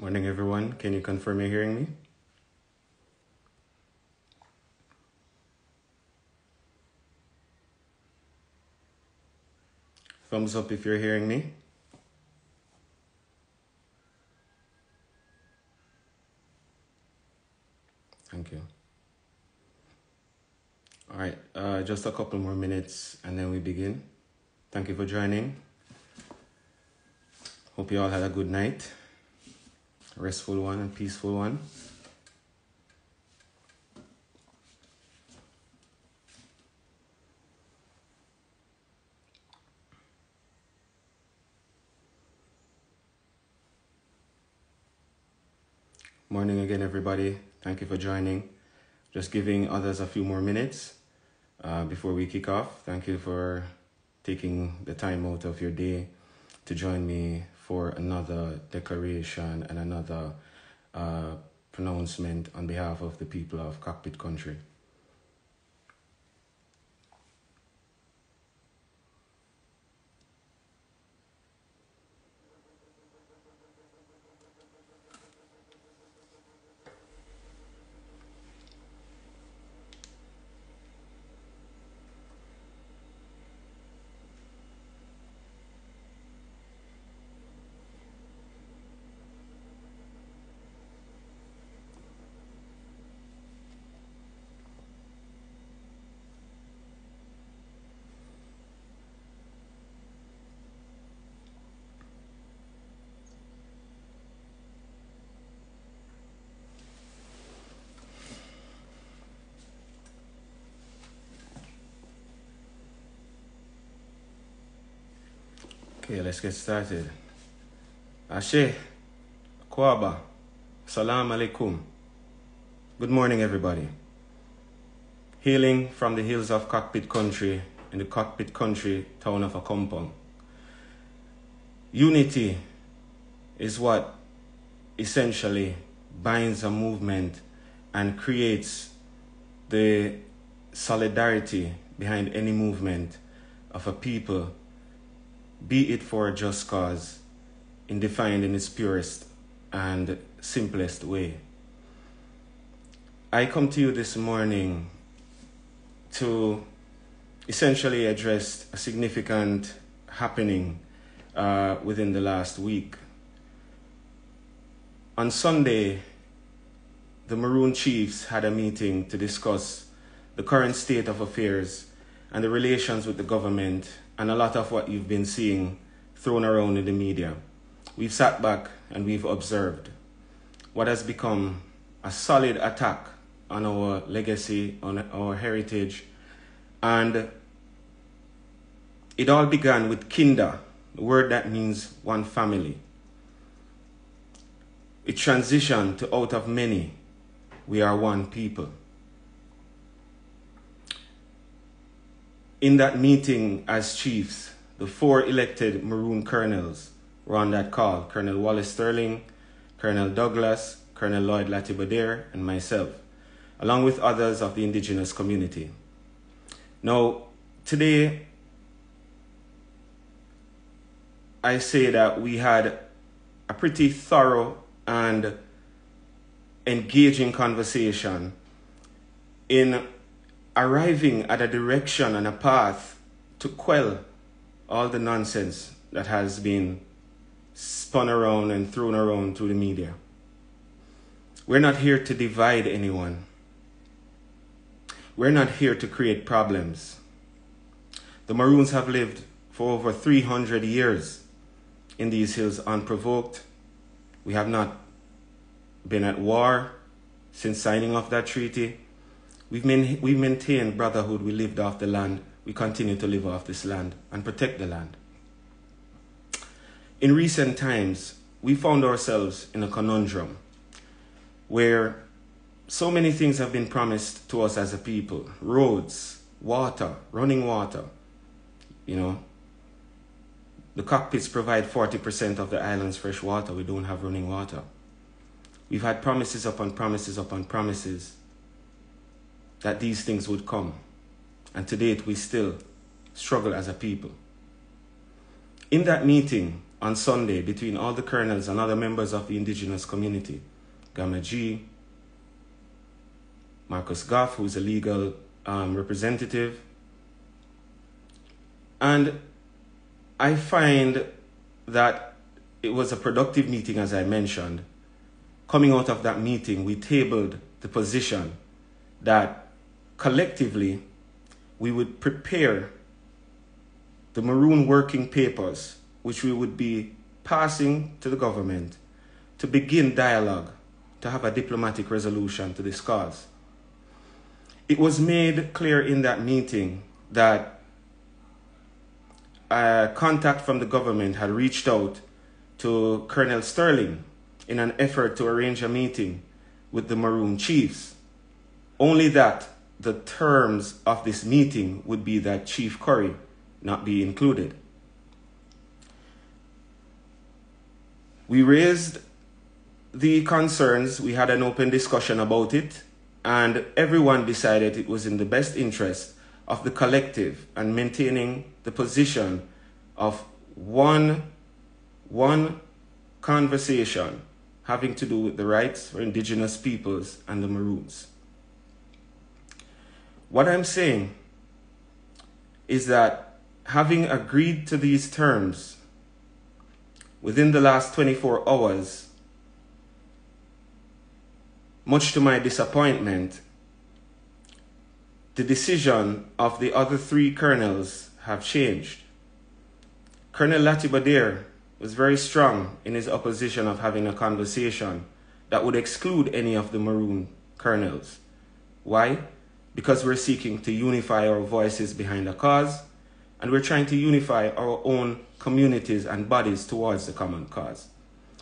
Morning, everyone. Can you confirm you're hearing me? Thumbs up if you're hearing me. Thank you. All right, uh, just a couple more minutes and then we begin. Thank you for joining. Hope you all had a good night, restful one and peaceful one. Morning again, everybody. Thank you for joining. Just giving others a few more minutes uh, before we kick off. Thank you for taking the time out of your day to join me for another declaration and another uh, pronouncement on behalf of the people of Cockpit Country. Okay, let's get started. Ashe, Kwaba, Salam Alaikum. Good morning, everybody. Hailing from the hills of Cockpit Country in the Cockpit Country town of Accompong. Unity is what essentially binds a movement and creates the solidarity behind any movement of a people be it for a just cause, in defined in its purest and simplest way. I come to you this morning to essentially address a significant happening uh, within the last week. On Sunday, the Maroon Chiefs had a meeting to discuss the current state of affairs and the relations with the government and a lot of what you've been seeing thrown around in the media. We've sat back and we've observed what has become a solid attack on our legacy, on our heritage, and it all began with Kindah, the word that means one family. It transitioned to out of many, we are one people. In that meeting as chiefs, the four elected Maroon colonels were on that call Colonel Wallace Sterling, Colonel Douglas, Colonel Lloyd Latibeaudiere, and myself, along with others of the indigenous community. Now, today, I say that we had a pretty thorough and engaging conversation in arriving at a direction and a path to quell all the nonsense that has been spun around and thrown around through the media. We're not here to divide anyone. We're not here to create problems. The Maroons have lived for over 300 years in these hills unprovoked. We have not been at war since signing of that treaty. We've, main, we maintained brotherhood. We lived off the land. We continue to live off this land and protect the land. In recent times, we found ourselves in a conundrum where so many things have been promised to us as a people roads, water, running water. You know, the cockpits provide 40% of the island's fresh water. We don't have running water. We've had promises upon promises upon promises that these things would come. And to date, we still struggle as a people. In that meeting, on Sunday between all the colonels and other members of the indigenous community. Gamma G, Marcus Goffe, who's a legal um, representative. And I find that it was a productive meeting, as I mentioned. Coming out of that meeting, we tabled the position that collectively we would prepare the Maroon working papers, which we would be passing to the government to begin dialogue to have a diplomatic resolution to this cause. It was made clear in that meeting that a contact from the government had reached out to Colonel Sterling in an effort to arrange a meeting with the Maroon chiefs. Only that the terms of this meeting would be that Chief Currie not be included. We raised the concerns, we had an open discussion about it, and everyone decided it was in the best interest of the collective and maintaining the position of one, one conversation having to do with the rights for indigenous peoples and the Maroons. What I'm saying is that having agreed to these terms within the last 24 hours, much to my disappointment, the decision of the other three colonels have changed. Colonel Latibeaudiere was very strong in his opposition of having a conversation that would exclude any of the Maroon colonels. Why? Because we're seeking to unify our voices behind a cause, and we're trying to unify our own communities and bodies towards the common cause.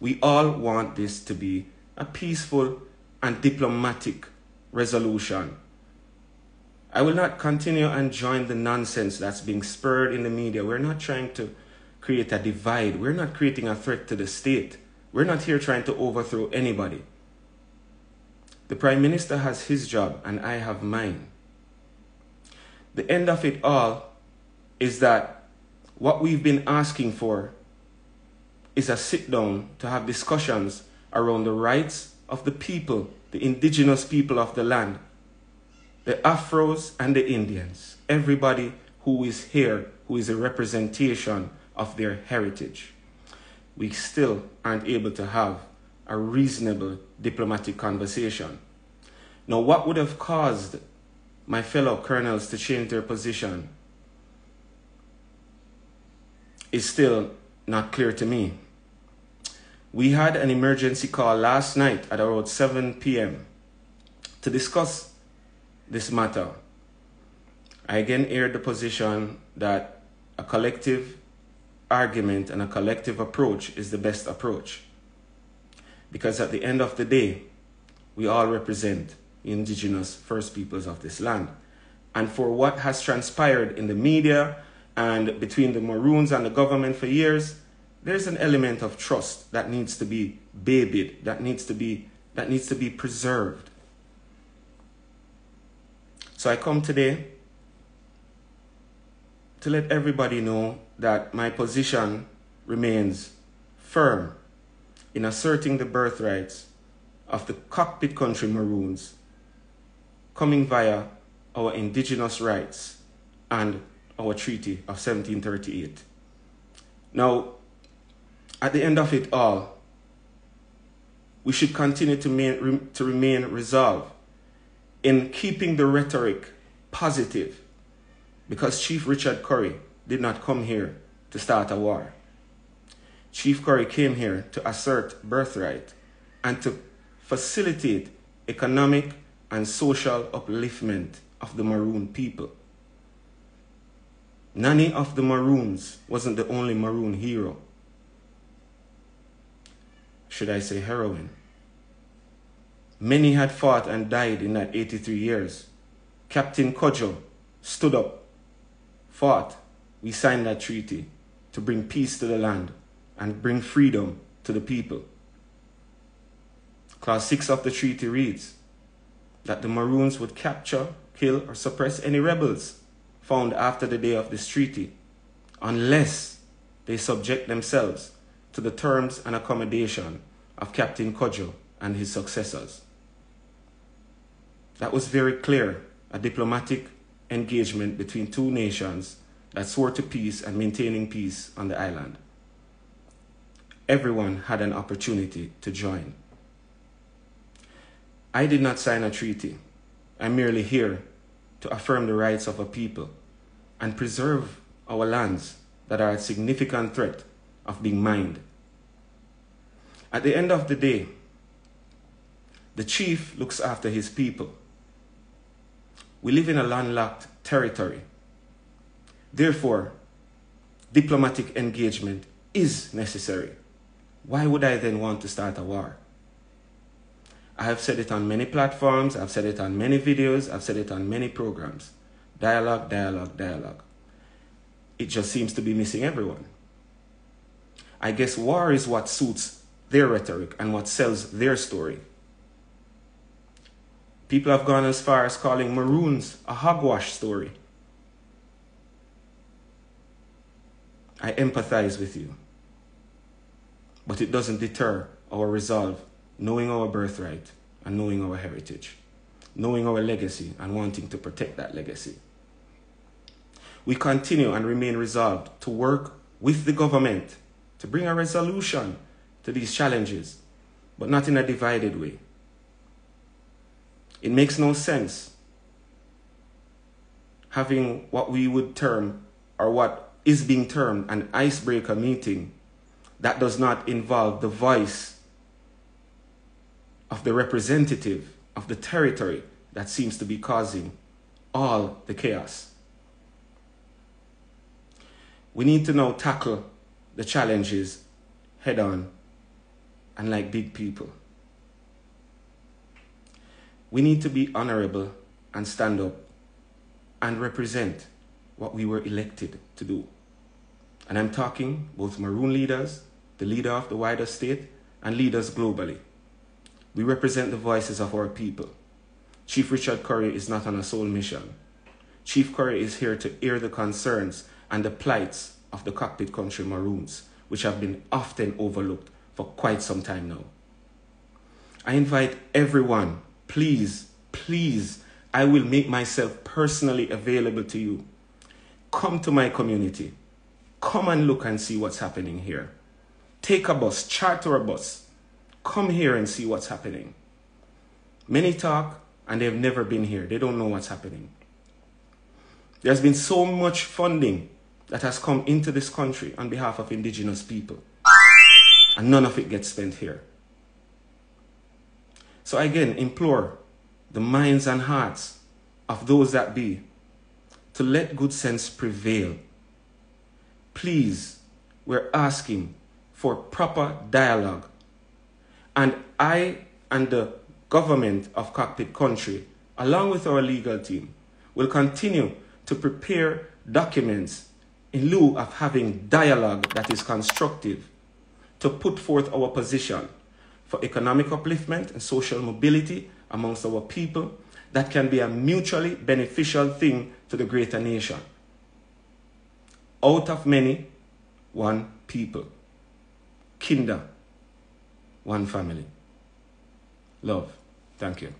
We all want this to be a peaceful and diplomatic resolution. I will not continue and join the nonsense that's being spurred in the media. We're not trying to create a divide. We're not creating a threat to the state. We're not here trying to overthrow anybody. The Prime Minister has his job and I have mine. The end of it all is that what we've been asking for is a sit down to have discussions around the rights of the people, the indigenous people of the land, the Afros and the Indians, everybody who is here, who is a representation of their heritage. We still aren't able to have a reasonable diplomatic conversation. Now, what would have caused my fellow colonels to change their position is still not clear to me. We had an emergency call last night at around 7 p.m. to discuss this matter. I again aired the position that a collective argument and a collective approach is the best approach. Because at the end of the day, we all represent indigenous first peoples of this land. And for what has transpired in the media and between the Maroons and the government for years, there's an element of trust that needs to be babied, that needs to be, that needs to be preserved. So I come today to let everybody know that my position remains firm in asserting the birthrights of the cockpit country Maroons coming via our indigenous rights and our treaty of 1738. Now, at the end of it all, we should continue to, to remain resolved in keeping the rhetoric positive because Chief Richard Currie did not come here to start a war. Chief Currie came here to assert birthright and to facilitate economic and social upliftment of the Maroon people. None of the Maroons wasn't the only Maroon hero. Should I say heroine? Many had fought and died in that 83 years. Captain Cudjoe stood up, fought. We signed that treaty to bring peace to the land and bring freedom to the people. Clause 6 of the treaty reads that the Maroons would capture, kill, or suppress any rebels found after the day of this treaty, unless they subject themselves to the terms and accommodation of Captain Cudjoe and his successors. That was very clear, a diplomatic engagement between two nations that swore to peace and maintaining peace on the island. Everyone had an opportunity to join. I did not sign a treaty. I'm merely here to affirm the rights of a people and preserve our lands that are at significant threat of being mined. At the end of the day, the chief looks after his people. We live in a landlocked territory. Therefore, diplomatic engagement is necessary. Why would I then want to start a war? I have said it on many platforms, I've said it on many videos, I've said it on many programs. Dialogue, dialogue, dialogue. It just seems to be missing everyone. I guess war is what suits their rhetoric and what sells their story. People have gone as far as calling Maroons a hogwash story. I empathize with you. But it doesn't deter our resolve, knowing our birthright and knowing our heritage, knowing our legacy and wanting to protect that legacy. We continue and remain resolved to work with the government to bring a resolution to these challenges, but not in a divided way. It makes no sense having what we would term, or what is being termed, an icebreaker meeting that does not involve the voice of the representative of the territory that seems to be causing all the chaos. We need to now tackle the challenges head on and like big people. We need to be honorable and stand up and represent what we were elected to do. And I'm talking both Maroon leaders, the leader of the wider state, and leaders globally. We represent the voices of our people. Chief Richard Currie is not on a sole mission. Chief Currie is here to hear the concerns and the plights of the cockpit country Maroons, which have been often overlooked for quite some time now. I invite everyone, please, please, I will make myself personally available to you. Come to my community. Come and look and see what's happening here. Take a bus, charter a bus. Come here and see what's happening. Many talk and they've never been here. They don't know what's happening. There's been so much funding that has come into this country on behalf of indigenous people. And none of it gets spent here. So again, implore the minds and hearts of those that be to let good sense prevail. Please, we're asking for proper dialogue. And I and the government of Cockpit Country, along with our legal team, will continue to prepare documents in lieu of having dialogue that is constructive to put forth our position for economic upliftment and social mobility amongst our people that can be a mutually beneficial thing to the greater nation. Out of many, one people. Kindah, one family. Love. Thank you.